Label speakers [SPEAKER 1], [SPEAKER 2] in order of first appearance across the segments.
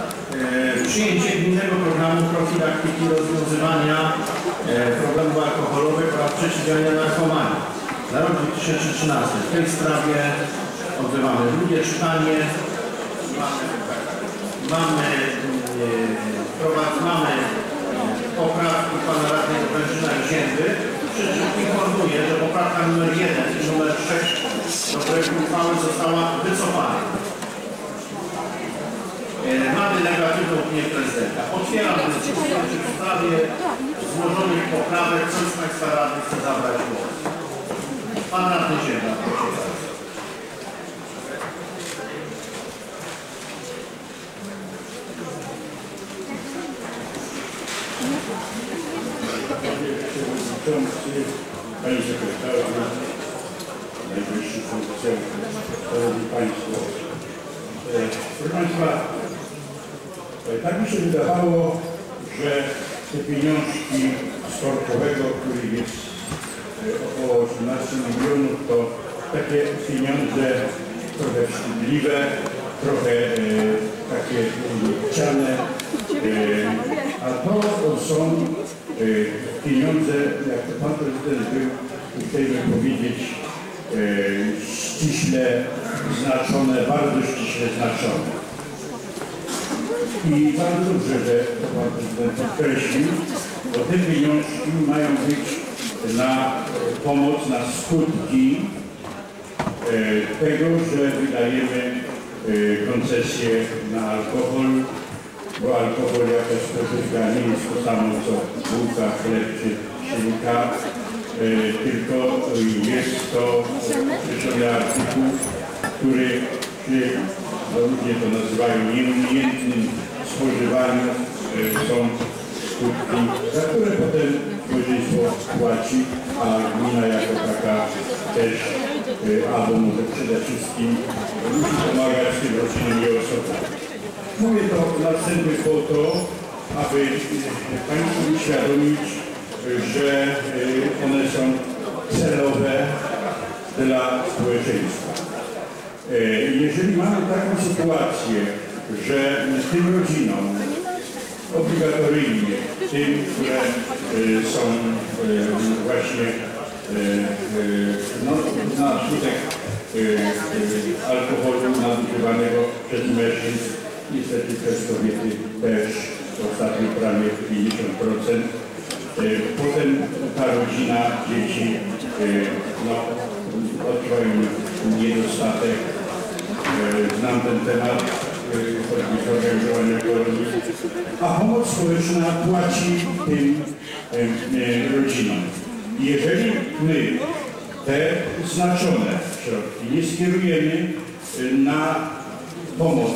[SPEAKER 1] E, Przyjęcie gminnego programu profilaktyki rozwiązywania e, problemów alkoholowych oraz przeciwdziałania narkomanii na rok 2013. W tej sprawie odzywamy drugie czytanie. Mamy, mamy, e, mamy poprawki pana radnego Wężyna Zięby. Przy czym informuję, że poprawka numer 1 i numer 6 do projektu uchwały została wycofana. E, Mamy negatywną opinię prezydenta. Otwieram dyskusję w sprawie złożonych poprawek. Ktoś z Państwa radnych chce zabrać głos? Pan radny Ziemba, proszę bardzo.
[SPEAKER 2] Przewodniczący, Pani Sekretarzu, najwyższy funkcjonariusz, Szanowni Państwo. E, Proszę Państwa, tak mi się wydawało, że te pieniążki sportowego, który jest e, około 18 milionów, to takie pieniądze trochę wstydliwe, trochę e, takie chciane, e, a to są e, pieniądze, jak to Pan Prezydent był uprzejmy powiedzieć, e, ściśle znaczone, bardzo ściśle znaczone. I bardzo dobrze, że to Pan podkreślił, bo te pieniążki mają być na pomoc, na skutki e, tego, że wydajemy e, koncesje na alkohol, bo alkohol jako spożywka nie jest to samo co bułka, chleb czy szynka, e, tylko jest to określony artykuł, który ludzie to nazywają nieumiejętnym spożywaniu e, są skutki, za które potem społeczeństwo płaci, a gmina jako taka też, e, albo może przede wszystkim musi pomagać tym rodzinom i osobom. Mówię to na wstępie po to, aby e, Państwu uświadomić, że one są celowe dla społeczeństwa. E, Jeżeli mamy taką sytuację, że tym rodzinom obligatoryjnie, tym, które e, są e, właśnie no, na skutek alkoholu nadużywanego przez mężczyzn, niestety przez kobiety też ostatnio prawie 50%. E, Potem ta rodzina, dzieci no, odczuwają niedostatek. Znam ten temat, e, choćby zorganizowania kolonii. A pomoc społeczna płaci tym e, e, rodzinom. Jeżeli my te znaczone środki nie skierujemy na pomoc,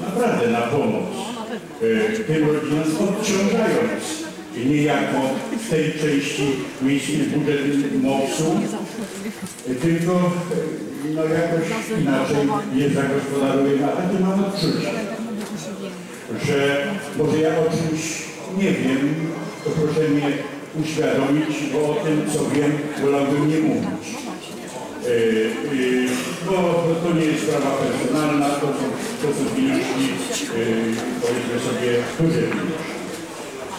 [SPEAKER 2] naprawdę na pomoc tym rodzinom, odciągając niejako w tej części budżet MOPS-u, tylko no jakoś inaczej je zagospodarujemy, a takie mam odczucie, że może ja o czymś nie wiem, to proszę mnie uświadomić, bo o tym, co wiem, wolałbym nie mówić. E, e, bo to nie jest sprawa personalna, to są, to są pieniążki, e, powiedzmy sobie, duże pieniążki.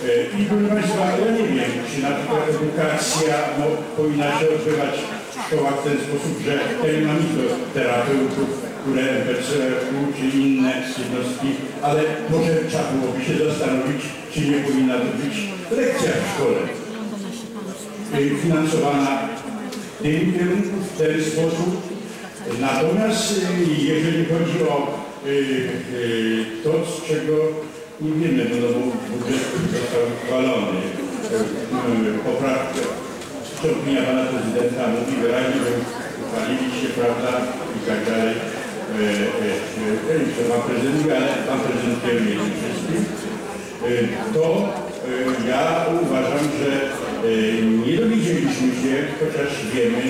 [SPEAKER 2] E, I proszę Państwa, ja nie wiem, czy na przykład edukacja no, powinna się odbywać w szkołach w ten sposób, że do terapeutów, które MPCR-u czy inne jednostki, ale może trzeba byłoby się zastanowić, czy nie powinna to być lekcja w szkole e, finansowana w tym kierunku, w ten sposób. Natomiast e, jeżeli chodzi o e, e, to, z czego nie wiemy, bo no, bo budżet został uchwalony, e, poprawkę, co opinia pana prezydenta mówi wyraźnie, że uchwaliliście, prawda, i tak dalej. E, to pan prezydent ale pan prezydent kieruje tym wszystkim. To ja uważam, że nie dowiedzieliśmy się, chociaż wiemy,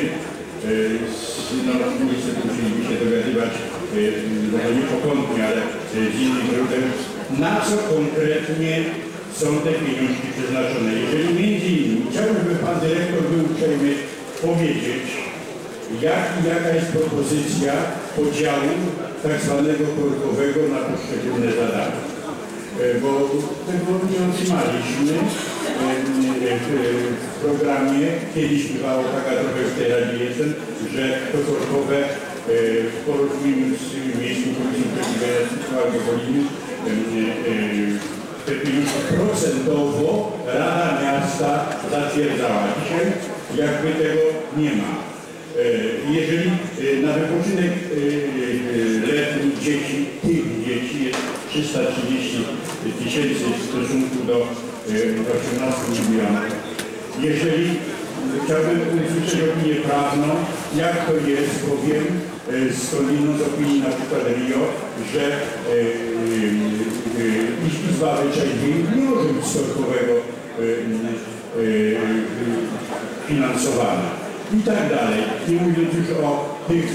[SPEAKER 2] no, niestety musieliśmy się dowiadywać, e, może nie pokątnie, ale z innych źródeł, na co konkretnie są te pieniążki przeznaczone. Jeżeli między innymi chciałbym, żeby pan dyrektor był uprzejmy powiedzieć, jak jaka jest propozycja podziału tak zwanego korkowego na poszczególne zadania. e, bo tego nie otrzymaliśmy e, e, w programie. Kiedyś bywało taka trochę w tej Radzie jestem, że to korkowe w porozumieniu z Miejską Komisją Przeciwdziałania Alkoholizmu pieniądze procentowo Rada Miasta zatwierdzała. Dzisiaj jakby tego nie ma. E, Jeżeli e, na wypoczynek e, letni dzieci, tych dzieci jest 330 tysięcy w stosunku do e, 18 milionów. Jeżeli chciałbym usłyszeć opinię prawną, jak to jest, bo wiem e, skądinąd opinii na przykład Rio, że e, e, e, Wyczerpień nie może być skorkowego e, finansowana i tak dalej. Nie mówiąc już o tych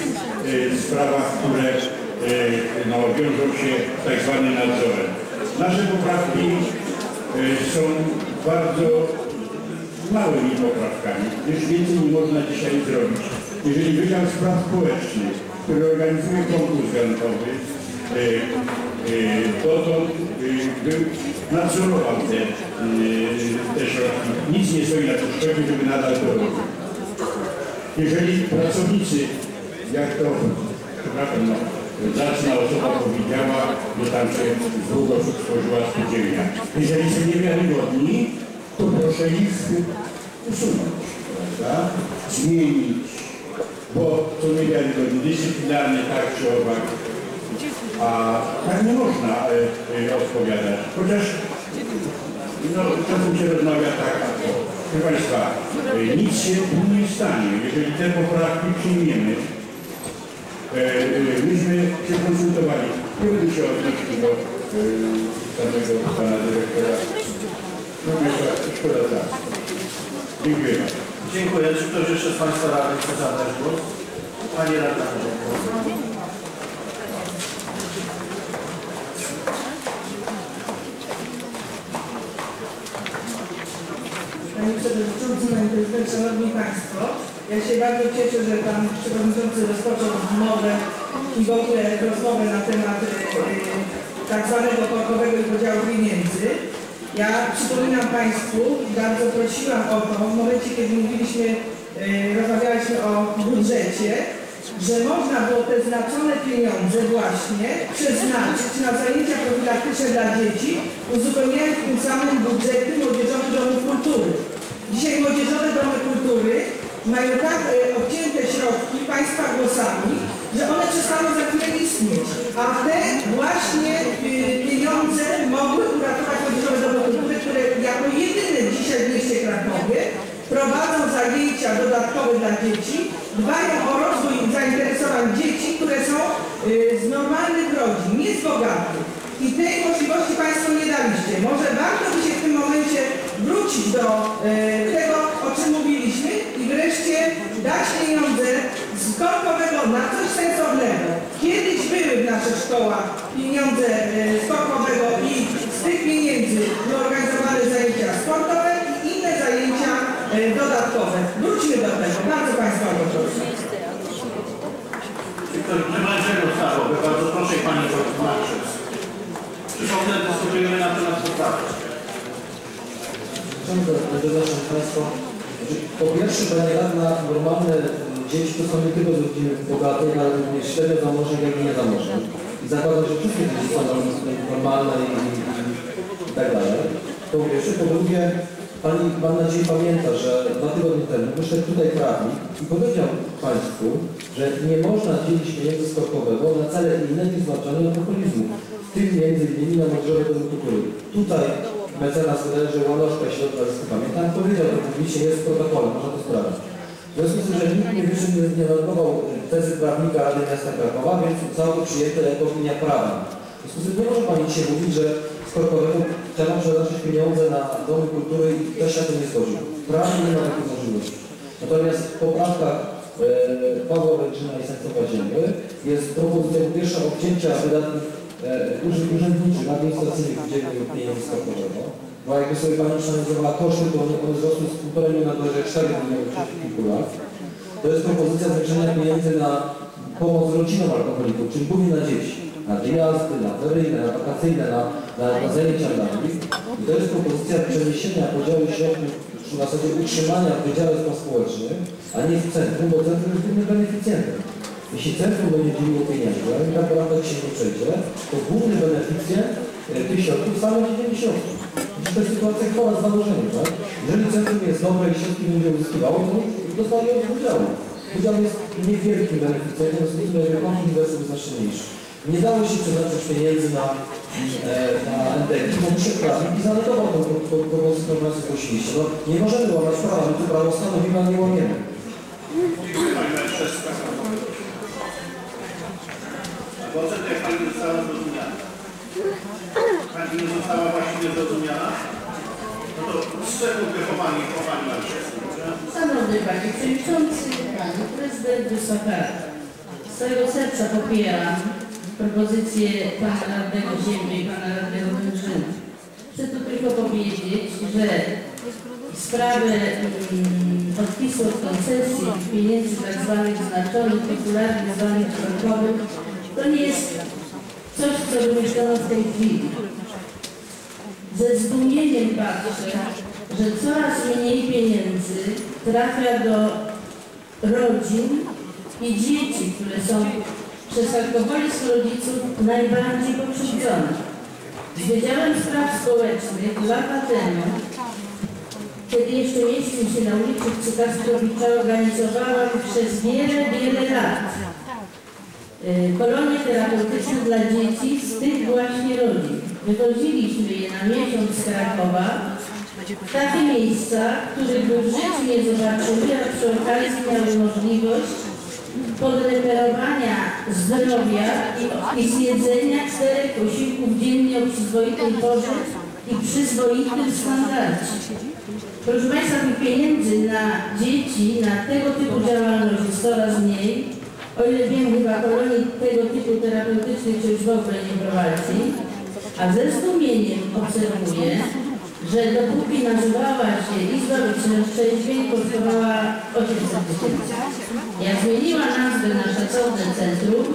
[SPEAKER 2] sprawach, które no, wiążą się z tak zwanym nadzorem. Nasze poprawki są bardzo małymi poprawkami, gdyż więcej nie można dzisiaj zrobić. Jeżeli Wydział Spraw Społecznych, który organizuje konkurs grantowy, e, e, dotąd e, był, nadzorował te, te środki. Nic nie stoi na przeszkodzie, żeby nadal to robić. Jeżeli pracownicy, jak to, przepraszam, no, zacna osoba powiedziała, że tam się z długo stworzyła spółdzielnia. Jeżeli są niewiarygodni, to proszę ich usunąć, prawda? Zmienić, bo to niewiarygodni, dyscyplinarnie tak czy owak. A tak nie można e, e, odpowiadać. Chociaż no, czasem się rozmawia tak, a to. Proszę Państwa, e, nic się nie stanie, jeżeli te poprawki przyjmiemy. E, e, myśmy się konsultowali. Będę się odnosił do e, samego pana dyrektora. No myślę, szkoda czasu. Dziękuję bardzo.
[SPEAKER 1] Dziękuję. Czy ktoś jeszcze z Państwa Rady chce zabrać głos? Pani Radna.
[SPEAKER 3] Panie Przewodniczący, Panie Prezydencie, Szanowni Państwo, ja się bardzo cieszę, że Pan Przewodniczący rozpoczął mowę i w ogóle rozmowę na temat e, tak zwanego korkowego podziału pieniędzy. Ja przypominam Państwu, bardzo prosiłam o to w momencie, kiedy mówiliśmy, e, rozmawialiśmy o budżecie, że można było te znaczone pieniądze właśnie przeznaczyć na zajęcia profilaktyczne dla dzieci, uzupełniając tym samym budżety Młodzieżowych Domów Kultury. Dzisiaj Młodzieżowe Domy Kultury mają tak e, obcięte środki Państwa głosami, że one przestaną za chwilę istnieć. A te właśnie e, pieniądze mogły uratować Które jako jedyne dzisiaj w mieście Krakowie prowadzą zajęcia dodatkowe dla dzieci, dbają o rozwój zainteresowań dzieci, które są y, z normalnych rodzin, nie z bogatych. I tej możliwości Państwo nie daliście. Może warto by się w tym momencie wrócić do y, tego, o czym mówiliśmy i wreszcie dać pieniądze z korkowego na coś sensownego. Kiedyś były w naszych szkołach pieniądze y, z korkowego i z tych pieniędzy organizowane zajęcia sportowe i inne zajęcia y, dodatkowe. Wróćmy do tego. Bardzo Państwa proszę.
[SPEAKER 1] Nie ma czego stało? Bardzo proszę Pani Marczyc. Przypomnę, dyskutujemy na temat poprawki.
[SPEAKER 4] Szanowni Państwo, po pierwsze Pani Radna, normalne dzieci to są nie tylko z rodziny bogatej, ale również średnio zamożnych, jak i niezamożnych. I zakładam, że wszystkie dzieci są normalne i, i, tak dalej. To pierwsze. Po drugie, Pani mam nadzieję pamięta, że dwa tygodnie temu wyszedł tutaj prawnik i powiedział Państwu, że nie można dzielić pieniędzy skokowego na cele inne niż zwalczanie alkoholizmu, tym między innymi na Młodzieżowe Domy Kultury. Tutaj mecenas że Łaloszka się odwraca, pamiętam, powiedział to publicznie, jest w protokole, można to sprawdzić. W związku z tym, że nikt nie wyszedł, nie, nanotował tezy prawnika Rady Miasta Krakowa, więc zostało to przyjęte jako opinia prawna. W związku z tym nie może Pani dzisiaj mówić, że sportowemu trzeba przeznaczyć pieniądze na domy kultury i też się na to nie zgodził. Prawnie nie ma takiej możliwości. Natomiast w poprawkach e, Pawła Węgrzyna i Stanisława Zięby jest propozycja po pierwsze obcięcia wydatków e, urzęd- urzędniczych, administracyjnych w dzieleniu pieniędzy sportowego. Bo jakby sobie Pani przeanalizowała koszty, to one wzrosły z 1,5 miliona do 4 milionów ciągu kilku lat. To jest propozycja zwiększenia pieniędzy na pomoc rodzinom alkoholików, czyli głównie na dzieci. Na wyjazdy, na feryjne, na wakacyjne, na, na, na dla nich. I to jest propozycja przeniesienia podziału środków przy zasadzie utrzymania w Wydziale Spraw Społecznych, a nie w centrum, bo centrum jest głównym beneficjentem. Jeśli centrum będzie dzieliło pieniądze, a ta porada się nie przejdzie, to główny beneficjent e, tych środków staną się dzieli środków. I to jest sytuacja chora z założeniem, tak? Jeżeli centrum jest dobre i środki będzie uzyskiwało, to dostanie od udziału. Udział jest niewielkim beneficjentem, w sensie, że konflikt jest znacznie mniejszy. Nie dało się przeznaczyć pieniędzy na, e, na NDK, bo prawie i tą propozycję, którą nas zgłosiliście. No, nie możemy łamać prawa, my tu prawo stanowimy, a nie łamiemy.
[SPEAKER 1] Poza tym, jak Pani została zrozumiana? Pani nie została właściwie zrozumiana? No to szczegół wychowanie po Pani Marszewskiej.
[SPEAKER 5] Szanowny Panie Przewodniczący, Pani Prezydent, Wysoka Rada. Z całego serca popieram propozycję Pana Radnego Ziemi i Pana Radnego Węgrzyna. Chcę tu tylko powiedzieć, że sprawę mm, odpisu od koncesji pieniędzy tak zwanych znaczonych, popularnie zwanych środkowych, to nie jest coś, co wymyślono w tej chwili. Ze zdumieniem patrzę, że coraz mniej pieniędzy trafia do rodzin i dzieci, które są przez alkoholizm rodziców najbardziej pokrzywdzone. Z Wydziałem Spraw Społecznych lata temu, kiedy jeszcze mieścił się na ulicy Cukaskowicza, organizowałam przez wiele, wiele lat y, kolonie terapeutyczne dla dzieci z tych właśnie rodzin. Wywodziliśmy je na miesiąc z Krakowa w takie miejsca, których w życiu nie zobaczyły, a przy okazji miały możliwość podreperowania zdrowia i, i zjedzenia czterech posiłków dziennie o przyzwoitej porze i przyzwoitym standardzie. Proszę Państwa, pieniędzy na dzieci, na tego typu działalność jest coraz mniej. O ile wiem, chyba kolonii tego typu terapeutycznych się już w ogóle nie prowadzi. A ze zdumieniem obserwuję, że dopóki nazywała się Izba Wytrzeźwień, kosztowała 800 tysięcy. Jak zmieniła nazwę na szacowne centrum,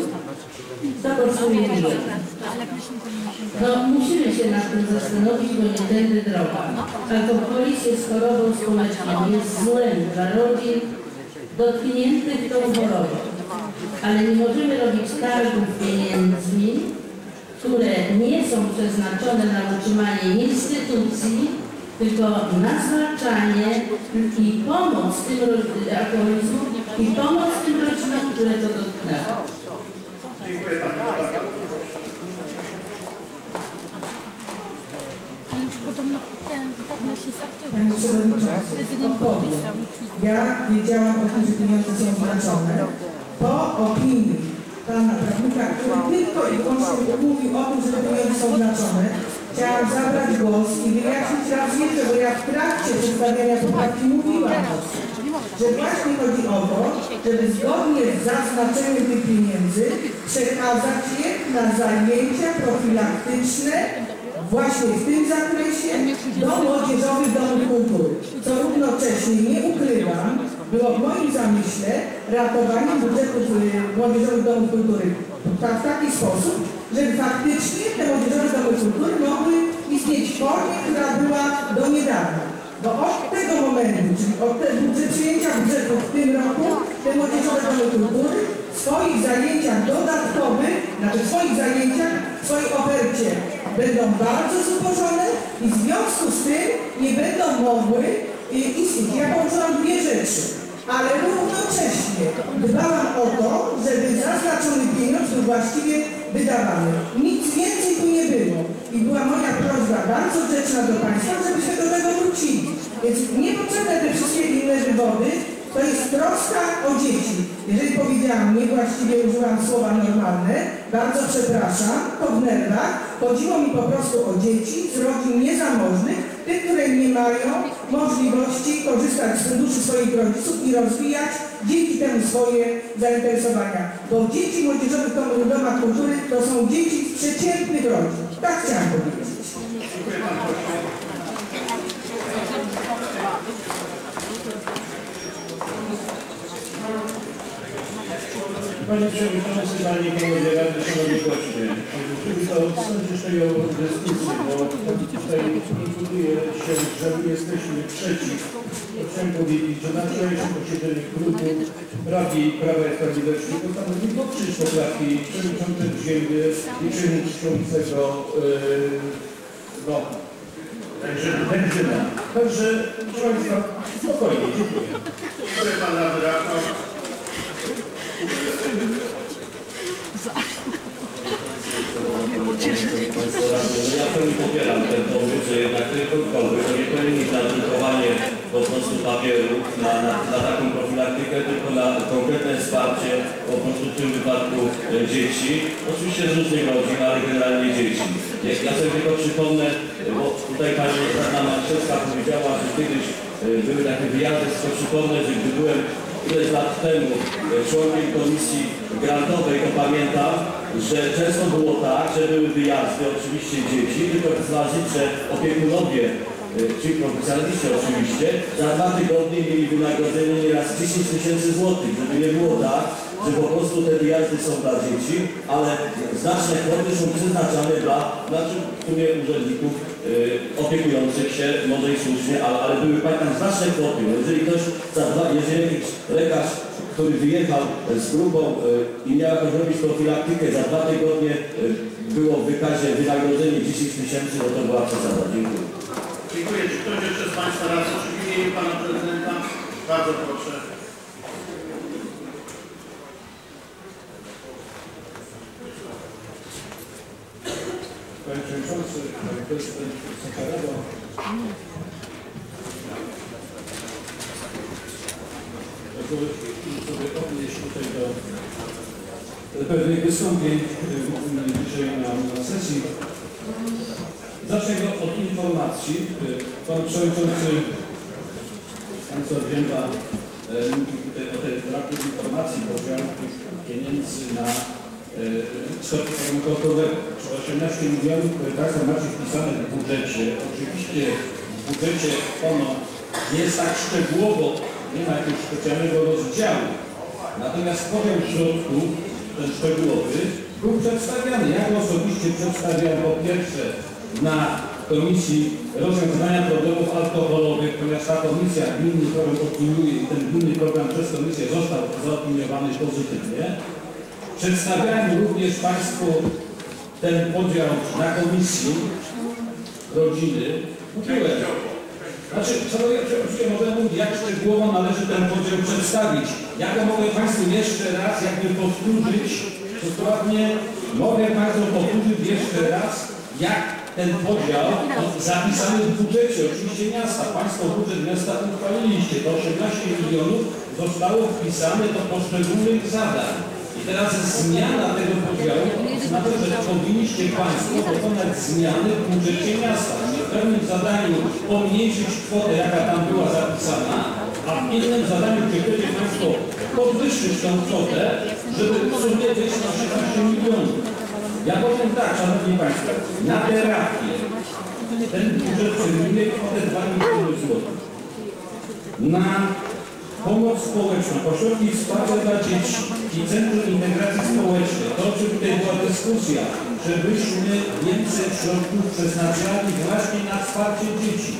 [SPEAKER 5] to kosztuje milion. No musimy się nad tym zastanowić, bo nie tędy droga. Alkoholizm jest chorobą społeczną, jest złem dla rodzin dotkniętych tą chorobą. Ale nie możemy robić targów pieniędzmi, które nie są przeznaczone na utrzymanie instytucji, tylko na zwalczanie i pomoc tym alkoholizmu i pomoc tym rodzinom, które to dotknęło.
[SPEAKER 1] Dziękuję.
[SPEAKER 6] Podobno ten, tak nasi.
[SPEAKER 3] Ja wiedziałam o tym, że pieniądze są znaczone po opinii Pana prawnika, który tylko i wyłącznie mówił o tym, że pieniądze są znaczone. Chciałam zabrać głos i wyjaśnić raz jeszcze, bo ja w trakcie przedstawiania poprawki mówiłam że właśnie chodzi o to, żeby zgodnie z zaznaczeniem tych pieniędzy przekazać je na zajęcia profilaktyczne właśnie w tym zakresie do młodzieżowych domów kultury. Co równocześnie, nie ukrywam, było w moim zamyśle ratowanie budżetów y, młodzieżowych domów kultury w taki sposób, żeby faktycznie te młodzieżowe domy kultury mogły istnieć w formie, która była do niedawna. Bo od tego momentu, czyli od te, przyjęcia budżetu w tym roku, te młodzieżowe domy kultury w swoich zajęciach dodatkowych, znaczy w swoich zajęciach, w swojej ofercie będą bardzo zubożone i w związku z tym nie będą mogły istnieć. Ja połączyłam dwie rzeczy, ale równocześnie dbałam o to, żeby zaznaczony pieniądz był właściwie wydawany. Nic więcej tu nie było. I była moja prośba bardzo grzeczna do Państwa, żebyśmy do tego wrócili. Więc niepotrzebne te wszystkie inne wywody, to jest troska o dzieci. Jeżeli powiedziałam, niewłaściwie użyłam słowa normalne, bardzo przepraszam, to w nerwach. Chodziło mi po prostu o dzieci z rodzin niezamożnych, tych, które nie mają możliwości korzystać z funduszy swoich rodziców i rozwijać dzięki temu swoje zainteresowania. Bo dzieci młodzieżowych domów- domach kultury to są dzieci z przeciętnych rodzin. Tak chciałam powiedzieć.
[SPEAKER 7] Panie Przewodniczący, Panie i Panowie Rady, Szanowni Goście. To o dyskusję, bo tutaj imputuje się, że my jesteśmy przeciw. Chciałem powiedzieć, że na wczorajszym posiedzeniu klubu Prawi Prawa i Sprawiedliwości postanowili poprzeć poprawki przewodniczącego Zięby i przewodniczącego yy, no,
[SPEAKER 1] Także
[SPEAKER 7] Węgrzyna. Także, proszę Państwa, spokojnie, dziękuję.
[SPEAKER 1] dziękuję Pan Radny Rafał.
[SPEAKER 8] Państwo radni, no ja pełni popieram ten pomysł, że jednak kontrolny to nie powinien na drukowanie po prostu papieru na, na, na taką profilaktykę, tylko na konkretne wsparcie po prostu w tym wypadku e, dzieci. Oczywiście z różnych rodzin, ale generalnie dzieci. Ja sobie tylko przypomnę, bo tutaj pani radna Marczewska powiedziała, że kiedyś e, były takie wyjazdy, to przypomnę, że gdy byłem ileś lat temu członkiem komisji grantowej, to pamiętam, że często było tak, że były wyjazdy oczywiście dzieci, tylko że opiekunowie, e, czyli profesjonaliści oczywiście, za dwa tygodnie mieli wynagrodzenie nieraz 10 tysięcy złotych, żeby nie było tak, że po prostu te wyjazdy są dla dzieci, ale znaczne kwoty są przeznaczane dla, znaczy w sumie urzędników opiekujących się, może i słusznie, ale, ale były pamiętam znaczne. No Jeżeli ktoś za dwa, jeżeli lekarz, który wyjechał z grupą e, i miał jakoś robić profilaktykę, za dwa tygodnie e, było w wykazie wynagrodzenie 10 tysięcy, no to była przesada. Dziękuję.
[SPEAKER 1] Dziękuję. Czy ktoś jeszcze z Państwa radnych w Pana Prezydenta? Bardzo proszę.
[SPEAKER 7] Panie Przewodniczący, Panie Prezydent, Wysoka Rado. Pozwolę sobie odnieść tutaj do pewnych wystąpień dzisiaj na, na sesji. Zacznę go od informacji. Y, Pan Przewodniczący Pan Zordzięba mówił tutaj o tej braku informacji tych pieniędzy na środki rynkowe, czy 18 milionów, które Państwo macie wpisane w budżecie. Oczywiście w budżecie ono jest tak szczegółowo, nie ma jakiegoś specjalnego rozdziału. Natomiast podział środków, ten szczegółowy, był przedstawiany. Ja go osobiście przedstawiam po pierwsze na Komisji Rozwiązywania Problemów Alkoholowych, ponieważ ta komisja gminny program opiniuje i ten gminny program przez komisję został zaopiniowany pozytywnie. Przedstawiałem również Państwu ten podział na komisji rodziny. Mówiłem. Znaczy, szanowni oczywiście możemy mówić, jak szczegółowo należy ten podział przedstawić. Ja go mogę Państwu jeszcze raz jakby powtórzyć, dokładnie mogę Państwu powtórzyć jeszcze raz, jak ten podział zapisany w budżecie, oczywiście miasta. Państwo budżet miasta uchwaliliście. To 18 milionów zostało wpisane do poszczególnych zadań. Teraz zmiana tego podziału znaczy, że powinniście Państwo dokonać zmiany w budżecie miasta. Czyli w pewnym zadaniu pomniejszyć kwotę, jaka tam była zapisana, a w innym zadaniu, gdzie chcecie Państwo podwyższyć tą kwotę, żeby w sumie wyjść na 16 milionów. Ja powiem tak, Szanowni Państwo, na terapię ten budżet przewiduje kwotę 2 miliony złotych. Na pomoc społeczną, ośrodki wsparcia dla dzieci i Centrum Integracji Społecznej. To, o czym tutaj była dyskusja, żebyśmy więcej środków przeznaczali właśnie na wsparcie dzieci.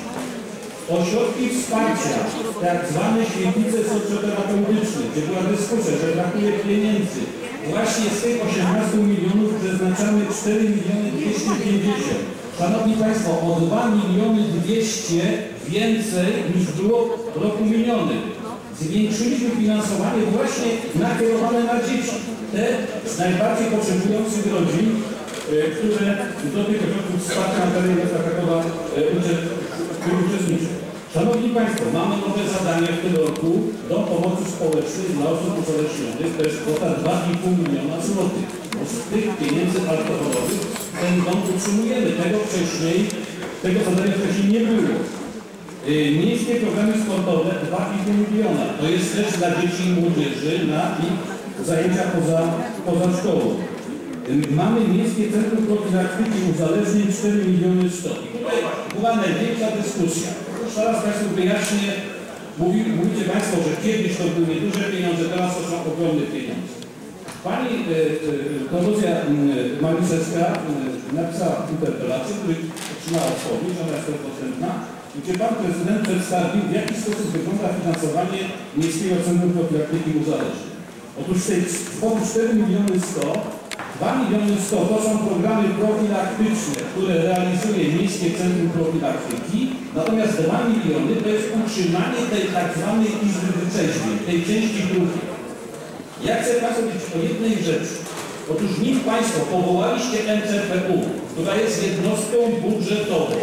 [SPEAKER 7] Ośrodki wsparcia, tak zwane świetlice socjoterapeutyczne, gdzie była dyskusja, że brakuje pieniędzy. Właśnie z tych 18 milionów przeznaczamy 4 miliony 250. Szanowni Państwo, o 2 miliony 200 więcej niż było w roku minionym. Zwiększyliśmy finansowanie właśnie nakierowane na dzieci. Te z najbardziej potrzebujących rodzin, e, które do tych ośrodków wsparcia na terenie miasta Krakowa uczestniczą. Szanowni Państwo, mamy nowe zadanie w tym roku do pomocy społecznej dla osób uzależnionych. To jest kwota 2,5 miliona złotych. Z tych pieniędzy alkoholowych ten dom utrzymujemy. Tego wcześniej, tego zadania wcześniej nie było. Y, Miejskie programy sportowe 2,5 miliona. To jest też dla dzieci i młodzieży na ich zajęcia poza, poza szkołą. Y, Mamy Miejskie Centrum Profilaktyki Uzależnień 4 miliony 100. I tutaj była największa dyskusja. Jeszcze raz Państwu wyjaśnię. Mówi, mówicie Państwo, że kiedyś to były nieduże pieniądze, teraz to są ogromne pieniądze. Pani e, e, Korozja Maliszewska e, napisała interpelację, której otrzymała odpowiedź, ona jest dostępna, gdzie Pan Prezydent przedstawił, w jaki sposób wygląda finansowanie Miejskiego Centrum Profilaktyki Uzależnień. Otóż z tej kwoty 4 miliony 100, 2 miliony 100 to są programy profilaktyczne, które realizuje Miejskie Centrum Profilaktyki, natomiast 2 miliony to jest utrzymanie tej tak zwanej izby wyczeźwień, tej części drugiej. Ja chcę powiedzieć o jednej rzeczy. Otóż nim Państwo powołaliście NCPU, która jest jednostką budżetową.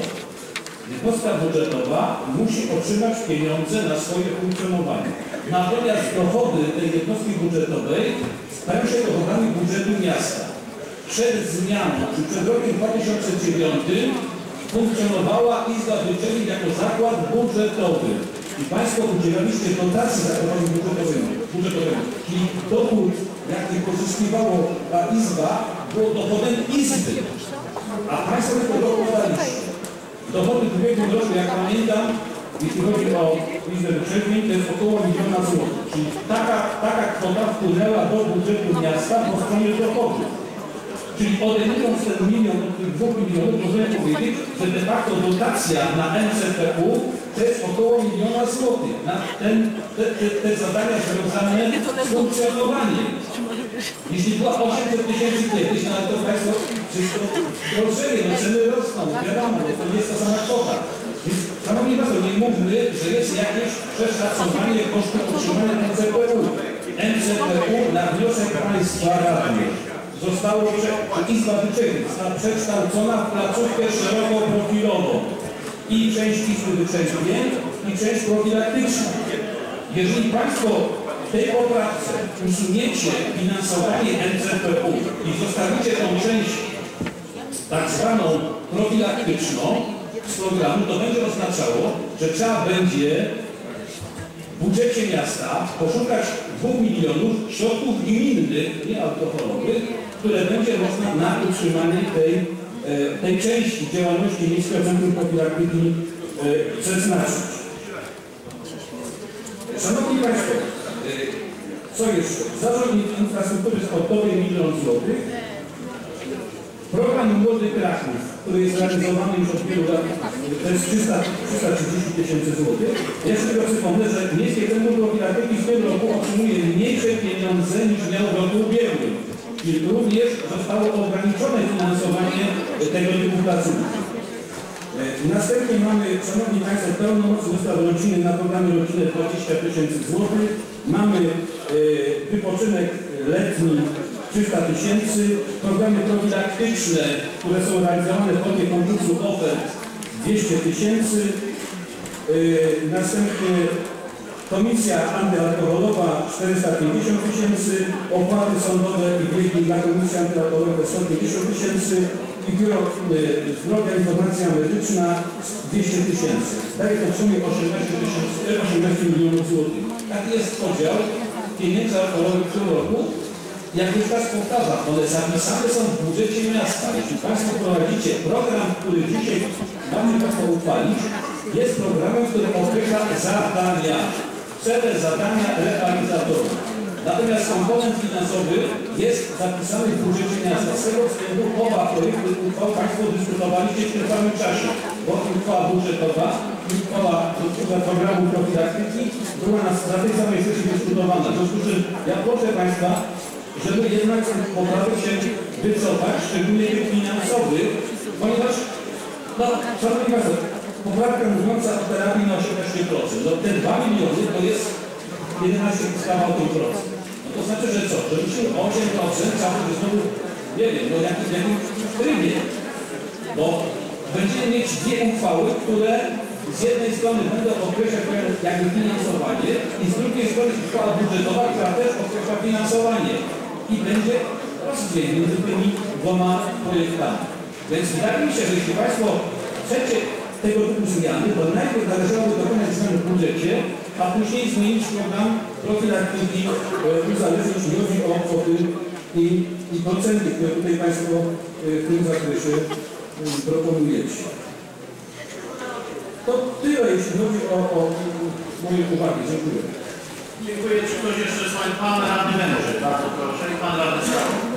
[SPEAKER 7] Jednostka budżetowa musi otrzymać pieniądze na swoje funkcjonowanie. Natomiast dochody tej jednostki budżetowej stają się dochodami budżetu miasta. Przed zmianą, czy przed rokiem 2009 funkcjonowała Izba Wycieczek jako zakład budżetowy. I Państwo udzielaliście dotacji zakładowi budżetowemu, budżetowemu. Czyli dochód, jaki pozyskiwało ta Izba, było dochodem Izby. A Państwo tylko dokładaliście. Dochody w ubiegłym roku, jak pamiętam, jeśli chodzi o Izbę Wytrzeźwień, to jest około miliona złotych. Czyli taka, taka kwota wpłynęła do budżetu miasta po stronie dochodów. Czyli odejmując ten milion tych dwóch milionów, możemy powiedzieć, że de facto dotacja na NCPU to jest około miliona złotych na ten, te, te, te zadania związane z funkcjonowaniem. Jeśli była 800 tysięcy kiedyś, ale to Państwo wszystko drożeje, no ceny rosną, wiadomo, no to nie jest ta sama kwota. Więc, Szanowni Państwo, nie mówmy, że jest jakieś przeszacowanie kosztu utrzymania NCPU. NCPU na wniosek Państwa radnych zostało, Izba została przekształcona w placówkę szerokoprofilową i część Izby Wyczeźwień i część profilaktyczną. Jeżeli Państwo tej poprawce usuniecie finansowanie NCPU i zostawicie tą część tak zwaną profilaktyczną z programu, to będzie oznaczało, że trzeba będzie w budżecie miasta poszukać 2 milionów środków gminnych, nie alkoholowych, które będzie można na utrzymanie tej, e, tej części działalności Miejskiego Centrum Profilaktyki e, przeznaczyć. Szanowni Państwo, co jeszcze? Zarząd Infrastruktury Sportowej milion złotych. Program Młody Kraków, który jest realizowany już od wielu lat, to jest 300, 330 tysięcy złotych. Ja jeszcze tylko przypomnę, że Miejskie Centrum Profilaktyki w tym roku otrzymuje mniejsze pieniądze niż miało w roku ubiegłym. I również zostało ograniczone finansowanie tego typu placówek. E, Następnie mamy, Szanowni Państwo, pełnomocny ustaw rodziny na programie rodziny 20 tysięcy złotych. Mamy e, wypoczynek letni 300 tysięcy, programy profilaktyczne, które są realizowane w formie konkursu ofert 200 tysięcy. E, Następnie Komisja antyalkoholowa 450 tysięcy, opłaty sądowe i biegi dla Komisji antyalkoholowej 150 tysięcy i biuro y, zdrowia informacja medyczna 200 tysięcy. Daje to w sumie 18, tysięcy, e, 18 milionów złotych. Taki jest podział pieniędzy alkoholowych w tym roku. Jak już raz powtarzam, one zapisane są w budżecie miasta. Jeśli Państwo prowadzicie program, który dzisiaj mamy Państwo uchwalić, jest programem, który określa zadania, cele zadania realizatorów. Natomiast komponent finansowy jest zapisany w budżecie miasta. Z tego względu oba projekty uchwał Państwo dyskutowaliście w tym samym czasie, bo uchwała budżetowa i uchwała dotycząca programu profilaktyki była na, tej samej sesji dyskutowana. W związku z czym ja proszę Państwa, żeby jednak z się wycofać, szczególnie tych finansowych, ponieważ, no, Szanowni Państwo, poprawka mówiąca o terapii na 18%, no te 2 miliony to jest 11 ustawa o tym procent. To znaczy, że co? Że musimy 8% cały czas znowu, nie wiem, no jakim, w jakim trybie. Bo będziemy mieć dwie uchwały, które z jednej strony będą określać jakby finansowanie i z drugiej strony uchwała budżetowa, która też określa finansowanie. I będzie rozdźwięk między tymi dwoma projektami. Więc wydaje mi się, że jeśli Państwo chcecie tego typu zmiany, to najpierw należałoby dokonać zmian w budżecie, a później zmienić program profilaktyki e, uzależnień, jeśli chodzi o kwoty i, i procenty, które tutaj Państwo e, w tym zakresie e, proponujecie. To tyle, jeśli chodzi o, o moje uwagi. Dziękuję.
[SPEAKER 1] Dziękuję. Czy ktoś jeszcze z Pan Radny Mędrzej? Bardzo proszę. Pan Radny Skarbnik.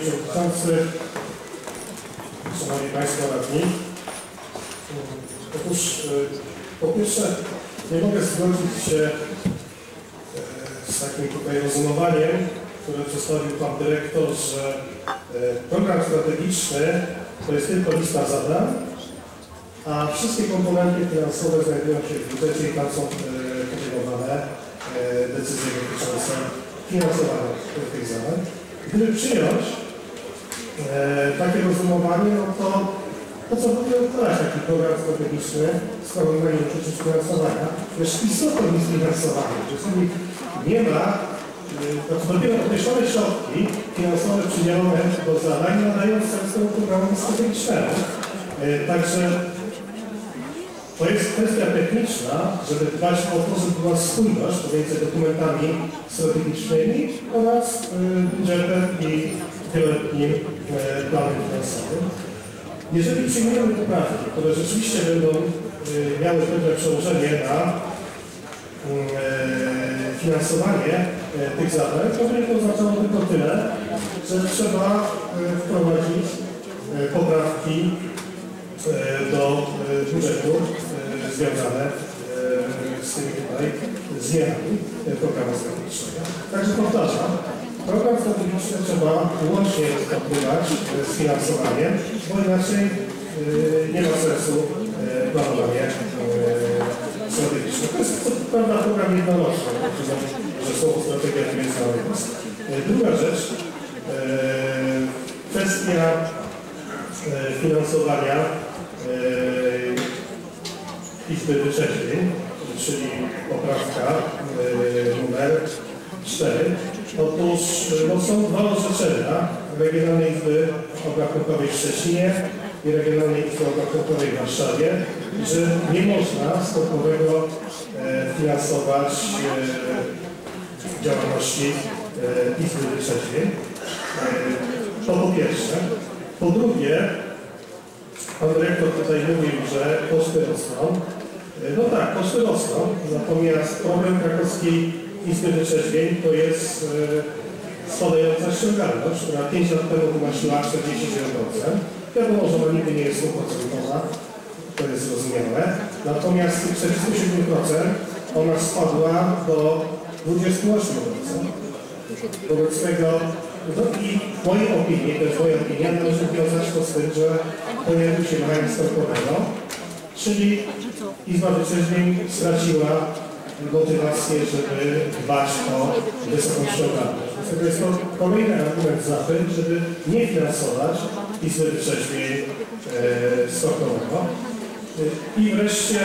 [SPEAKER 9] Przewodniczący, Szanowni Państwo Radni. Otóż e, po pierwsze nie mogę zgodzić się e, z takim tutaj rozumowaniem, które przedstawił Pan Dyrektor, że e, program strategiczny to jest tylko lista zadań, a wszystkie komponenty finansowe znajdują się w budżecie i tam są podejmowane decyzje dotyczące finansowania tych zadań. Gdyby przyjąć takie rozumowanie, no to to co w ogóle odpalać taki program strategiczny z planowaniem przecież finansowania, lecz istotą jest finansowanie. Jeżeli nie ma, e, to dopiero określone środki finansowe przydzielone do zadań nadają sens temu programowi strategicznemu. E, Także to jest kwestia techniczna, żeby dbać o to, żeby była spójność pomiędzy dokumentami strategicznymi oraz y, budżetem i wieloletnim y, planem finansowym. Jeżeli przyjmujemy poprawki, które rzeczywiście będą y, miały pewne przełożenie na y, finansowanie y, tych zadań, to będzie to oznaczało tylko tyle, że trzeba wprowadzić poprawki e, do e, budżetu e, związane e, z tymi tutaj zmianami e, programu strategicznego. Także powtarzam, program strategiczny trzeba łącznie e, z finansowaniem, bo inaczej e, nie ma sensu e, planowanie e, strategiczne. To jest prawda program jednoroczny, bo że słowo strategia to jest. E, Druga rzecz, e, kwestia e, finansowania e, Izby Wyczeźwień, czyli poprawka e, numer 4. Otóż no, są dwa orzeczenia Regionalnej Izby Obrachunkowej w Szczecinie i Regionalnej Izby Obrachunkowej w Warszawie, że nie można skokowego e, finansować e, działalności e, Izby Wyczeźwień. E, to po pierwsze. Po drugie, pan dyrektor tutaj mówił, że koszty rosną. E, No tak, koszty rosną, natomiast problem krakowskiej Izby Wyczeźwień to jest e, spadająca ściągalność, która 5 lat temu wynosiła 47%. Wiadomo, że ona nigdy nie jest 100%, to jest zrozumiałe. Natomiast z tych 47% ona spadła do 28%. Wobec tego, no i w mojej opinii, to jest moja opinia, należy wiązać to z tym, że pojawił się mechanizm stopowego, czyli Izba Wyczeźwień straciła motywację, żeby dbać o wysoką ściągalność. Dlatego jest to kolejny argument za tym, żeby nie finansować Izby Wyczeźwień e, stopowego. I wreszcie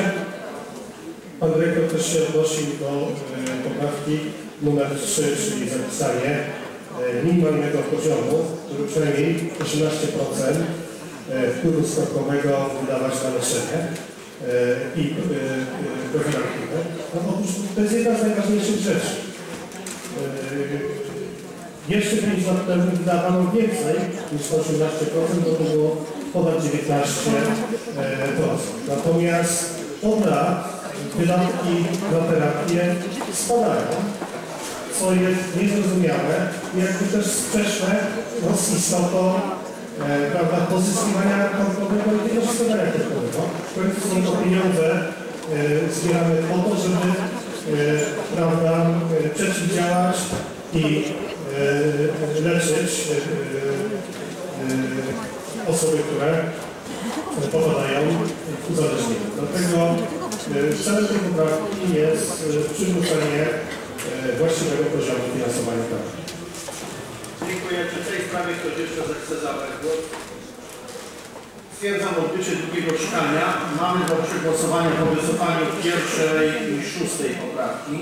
[SPEAKER 9] Pan dyrektor też się odnosił do e, poprawki numer 3, czyli zapisanie e, minimalnego poziomu, żeby przynajmniej 13% e, wpływu skokowego wydawać na leczenie i e, e, profilaktykę. No, otóż to jest jedna z najważniejszych rzeczy. E, Jeszcze 5 lat temu wydawano więcej niż 18%, bo to było ponad 19%. Natomiast od lat wydatki na terapię spadają, co jest niezrozumiałe jakby też sprzeczne z istotą e, pozyskiwania kontrolnego i. Są to pieniądze e, zbierane po to, żeby e, prawda, e, przeciwdziałać i leczyć osoby, które popadają w uzależnienie. Dlatego celem tej poprawki jest przywrócenie właściwego poziomu finansowania terapii.
[SPEAKER 1] Dziękuję. Czy w tej sprawie ktoś jeszcze zechce zabrać głos? Stwierdzam odbycie drugiego czytania. Mamy do przegłosowania po wysłuchaniu pierwszej i szóstej poprawki.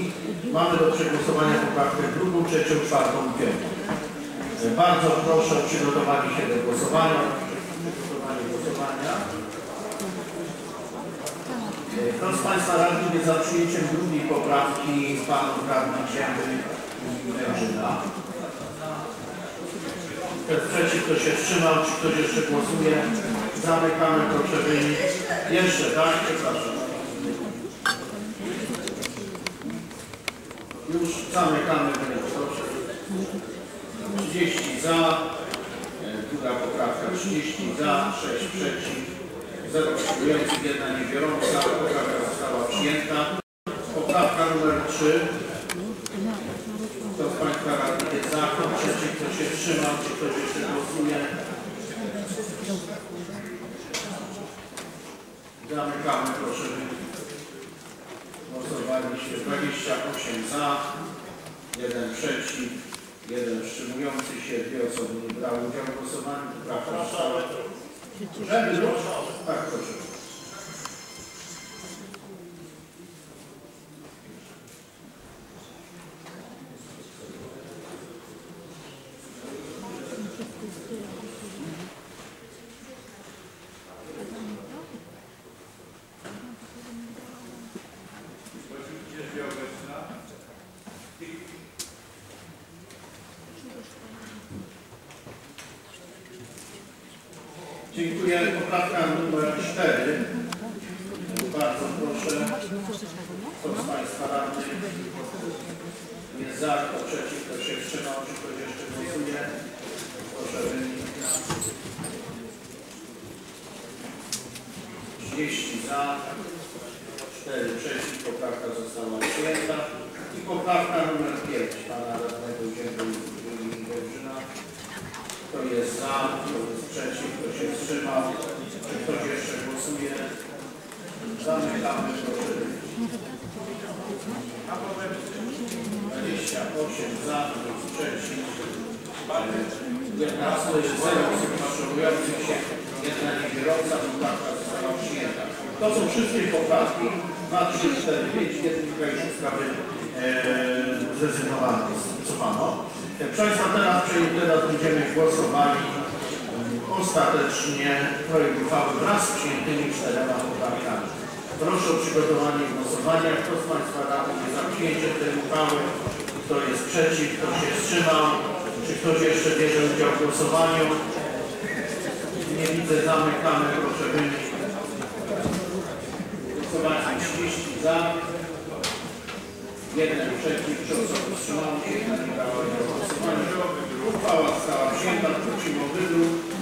[SPEAKER 1] Mamy do przegłosowania poprawkę drugą, trzecią, czwartą i piątą. Bardzo proszę o przygotowanie się do głosowania. Przygotowanie głosowania. Kto z Państwa radnych jest za przyjęciem drugiej poprawki panów radnych i Węgrzyna? Kto jest przeciw, kto się wstrzymał, czy ktoś jeszcze głosuje? Zamykamy, proszę wynik. Jeszcze, tak? Przepraszam. Już zamykamy proszę. 30 za, e, druga poprawka 30 za, 6 przeciw, 0 wstrzymujących, 1 nie biorąca, poprawka została przyjęta. Poprawka numer 3. Kto z Państwa radnych jest za, kto przeciw, kto się wstrzymał, czy ktoś jeszcze głosuje? Zamykamy, proszę. Głosowaliście 28 za, 1 przeciw, 1 wstrzymujący się, dwie osoby nie brały udziału w głosowaniu. Została. Żeby Tak, proszę. Dziękuję. Poprawka numer 4. Bardzo proszę. Kto z Państwa radnych jest za, kto przeciw, kto się wstrzymał, czy ktoś jeszcze głosuje? Proszę wynik. 30 za, 4 przeciw, poprawka została przyjęta. I poprawka numer 5 pana radnego Zięby Węgrzyna. Kto za, kto jest przeciw, kto się wstrzymał, czy ktoś jeszcze głosuje? Zamykamy proszę. 28 za, kto jest przeciw, 11 jest 0 osób wstrzymujących się, jedna niebiorąca, poprawka została przyjęta. To są wszystkie poprawki. 2, 3, 4, 5, jednym projekcie sprawy e, zrezygnowano, wycofano. Proszę Państwa, teraz, teraz będziemy głosowali ostatecznie projekt uchwały wraz z przyjętymi czterema poprawkami. Proszę o przygotowanie głosowania. Kto z Państwa radnych jest za przyjęciem tej uchwały? Kto jest przeciw? Kto się wstrzymał? Czy ktoś jeszcze bierze udział w głosowaniu? Nie widzę. Zamykamy. Proszę wynik. Głosowanie 30 za. Jeden przeciw, trzy osoby wstrzymały się, w. Uchwała została przyjęta. O wydruk.